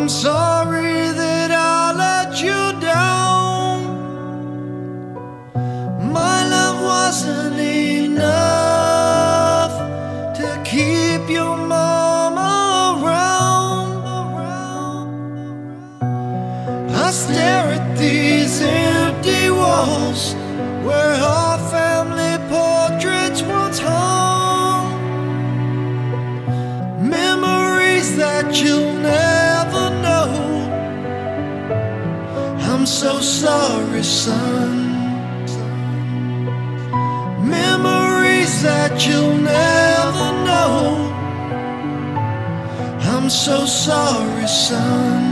I'm sorry that I let you down. My love wasn't enough to keep your mama around. I stare at these empty walls where our family portraits once hung. Memories that you'll never so sorry, son. Memories that you'll never know. I'm so sorry, son.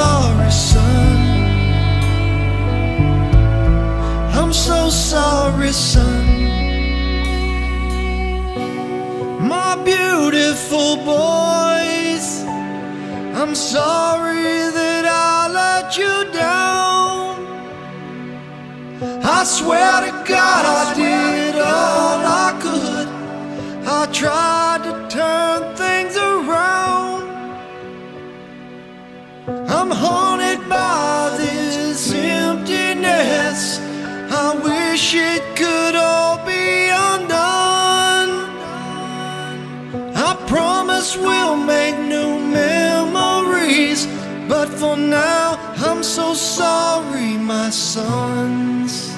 Sorry, son. I'm so sorry, son. My beautiful boys, I'm sorry that I let you down. I swear to God, promise we'll make new memories. But for now, I'm so sorry, my sons.